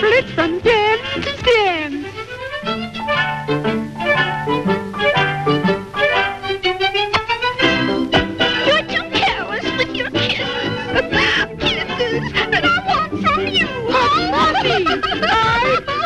Blitz and dance, dance. You're too careless with your kisses. Kisses, that I want from you. Oh, Mommy, I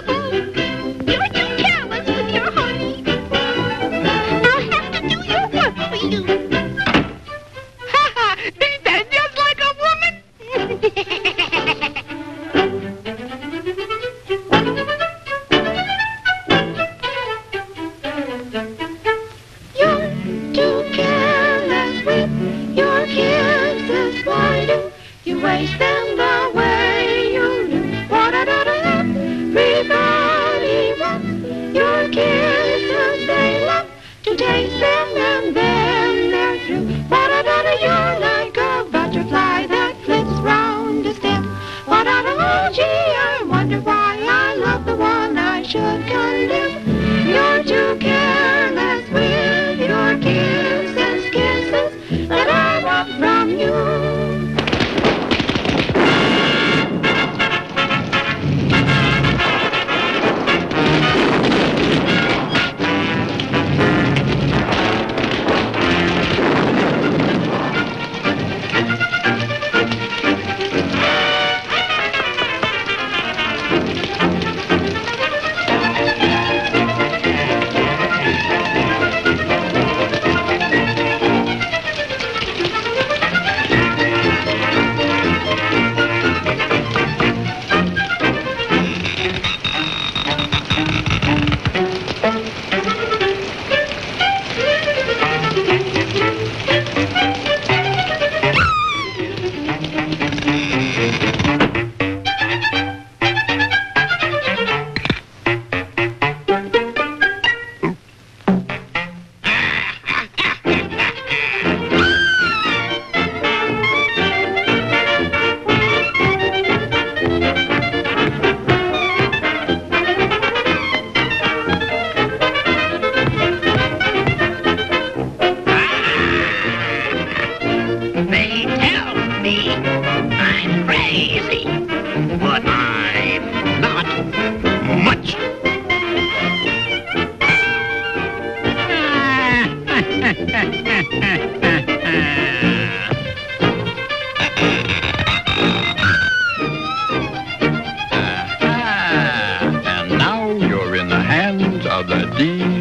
mais também. Dean